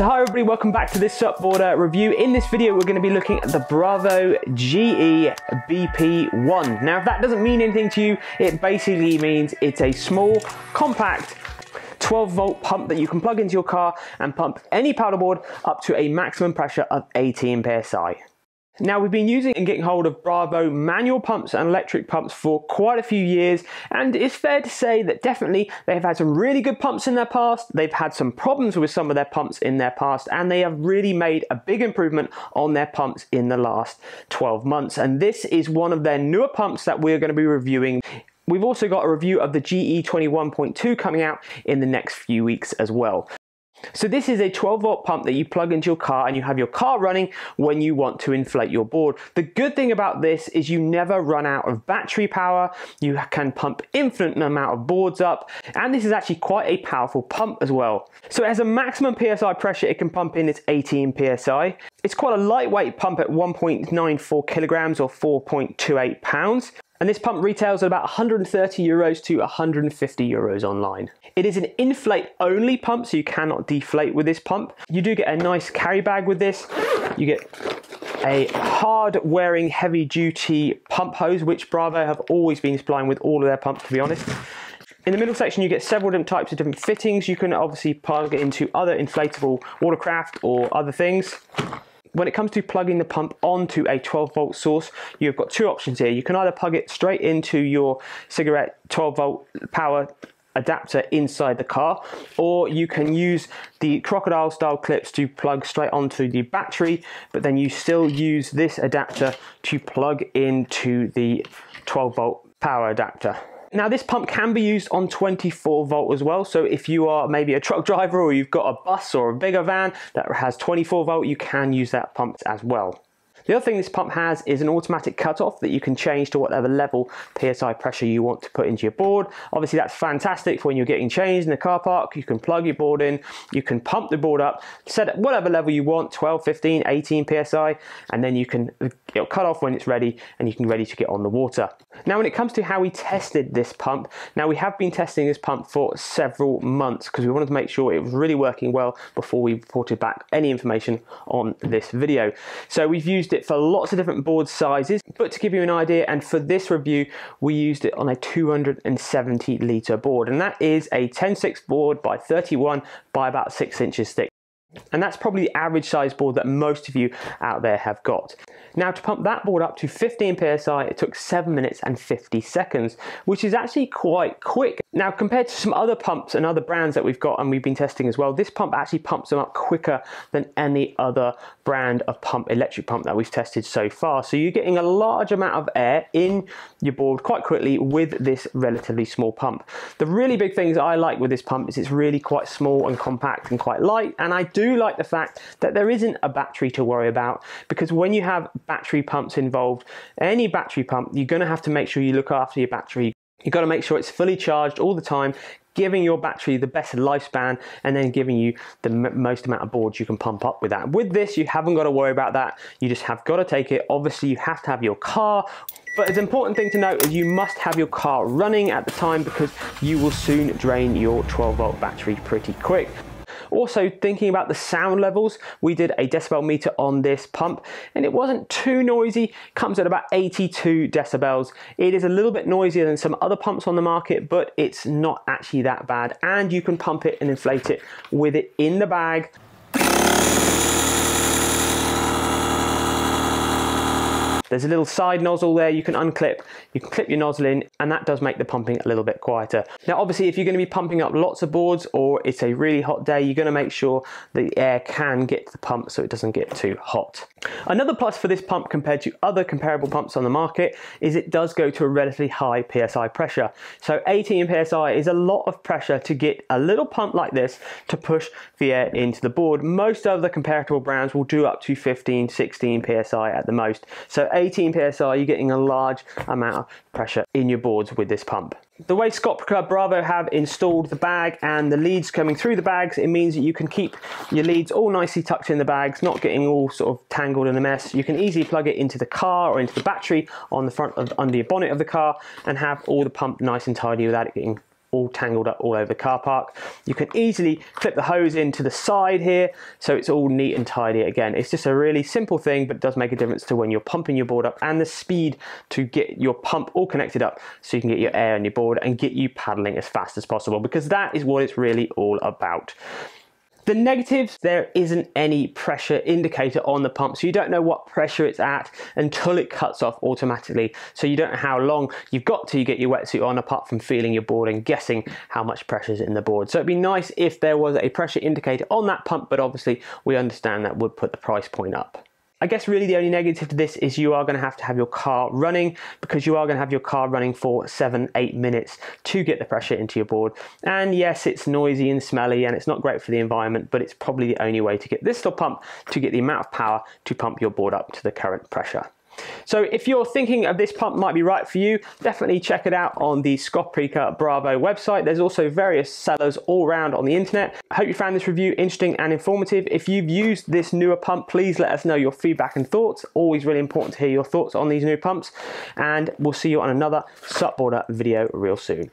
So hi everybody, welcome back to this Supboarder review. In this video, we're gonna be looking at the Bravo GE BP1. Now, if that doesn't mean anything to you, it basically means it's a small, compact, 12 volt pump that you can plug into your car and pump any paddleboard up to a maximum pressure of 18 psi. Now we've been using and getting hold of Bravo manual pumps and electric pumps for quite a few years and it's fair to say that definitely they've had some really good pumps in their past, they've had some problems with some of their pumps in their past and they have really made a big improvement on their pumps in the last 12 months and this is one of their newer pumps that we're going to be reviewing We've also got a review of the GE 21.2 coming out in the next few weeks as well. So this is a 12 volt pump that you plug into your car and you have your car running when you want to inflate your board. The good thing about this is you never run out of battery power. You can pump infinite amount of boards up and this is actually quite a powerful pump as well. So it has a maximum PSI pressure it can pump in its 18 PSI. It's quite a lightweight pump at 1.94 kilograms or 4.28 pounds and this pump retails at about 130 euros to 150 euros online. It is an inflate only pump, so you cannot deflate with this pump. You do get a nice carry bag with this. You get a hard wearing heavy duty pump hose, which Bravo have always been supplying with all of their pumps, to be honest. In the middle section, you get several different types of different fittings. You can obviously plug it into other inflatable watercraft or other things. When it comes to plugging the pump onto a 12 volt source, you've got two options here. You can either plug it straight into your cigarette 12 volt power adapter inside the car or you can use the crocodile style clips to plug straight onto the battery but then you still use this adapter to plug into the 12 volt power adapter now this pump can be used on 24 volt as well. So if you are maybe a truck driver or you've got a bus or a bigger van that has 24 volt, you can use that pump as well. The other thing this pump has is an automatic cutoff that you can change to whatever level PSI pressure you want to put into your board. Obviously that's fantastic for when you're getting changed in the car park. You can plug your board in, you can pump the board up, set whatever level you want, 12, 15, 18 PSI, and then you can it'll cut off when it's ready and you can ready to get on the water. Now when it comes to how we tested this pump, now we have been testing this pump for several months because we wanted to make sure it was really working well before we reported back any information on this video. So we've used it for lots of different board sizes, but to give you an idea, and for this review, we used it on a 270 litre board, and that is a 10.6 board by 31 by about 6 inches thick. And that's probably the average size board that most of you out there have got. Now to pump that board up to 15 PSI, it took 7 minutes and 50 seconds, which is actually quite quick. Now compared to some other pumps and other brands that we've got and we've been testing as well, this pump actually pumps them up quicker than any other brand of pump, electric pump that we've tested so far. So you're getting a large amount of air in your board quite quickly with this relatively small pump. The really big things I like with this pump is it's really quite small and compact and quite light and I do do like the fact that there isn't a battery to worry about because when you have battery pumps involved, any battery pump, you're going to have to make sure you look after your battery. You've got to make sure it's fully charged all the time, giving your battery the best lifespan and then giving you the most amount of boards you can pump up with that. With this, you haven't got to worry about that. You just have got to take it. Obviously, you have to have your car but an important thing to note is you must have your car running at the time because you will soon drain your 12 volt battery pretty quick. Also thinking about the sound levels, we did a decibel meter on this pump and it wasn't too noisy, comes at about 82 decibels. It is a little bit noisier than some other pumps on the market, but it's not actually that bad. And you can pump it and inflate it with it in the bag There's a little side nozzle there you can unclip. You can clip your nozzle in and that does make the pumping a little bit quieter. Now obviously if you're going to be pumping up lots of boards or it's a really hot day, you're going to make sure the air can get to the pump so it doesn't get too hot. Another plus for this pump compared to other comparable pumps on the market is it does go to a relatively high PSI pressure. So 18 PSI is a lot of pressure to get a little pump like this to push the air into the board. Most other comparable brands will do up to 15, 16 PSI at the most. So 18 psi, you're getting a large amount of pressure in your boards with this pump. The way Scoprega Bravo have installed the bag and the leads coming through the bags, it means that you can keep your leads all nicely tucked in the bags, not getting all sort of tangled in a mess. You can easily plug it into the car or into the battery on the front of under your bonnet of the car and have all the pump nice and tidy without it getting all tangled up all over the car park. You can easily clip the hose into the side here so it's all neat and tidy again. It's just a really simple thing but does make a difference to when you're pumping your board up and the speed to get your pump all connected up so you can get your air on your board and get you paddling as fast as possible because that is what it's really all about. The negatives, there isn't any pressure indicator on the pump, so you don't know what pressure it's at until it cuts off automatically. So you don't know how long you've got to get your wetsuit on apart from feeling your board and guessing how much pressure is in the board. So it'd be nice if there was a pressure indicator on that pump, but obviously we understand that would put the price point up. I guess really the only negative to this is you are going to have to have your car running because you are going to have your car running for seven, eight minutes to get the pressure into your board. And yes, it's noisy and smelly and it's not great for the environment, but it's probably the only way to get this little pump to get the amount of power to pump your board up to the current pressure. So if you're thinking of this pump might be right for you, definitely check it out on the Scoprega Bravo website. There's also various sellers all around on the internet. I hope you found this review interesting and informative. If you've used this newer pump, please let us know your feedback and thoughts. Always really important to hear your thoughts on these new pumps. And we'll see you on another SUPboarder video real soon.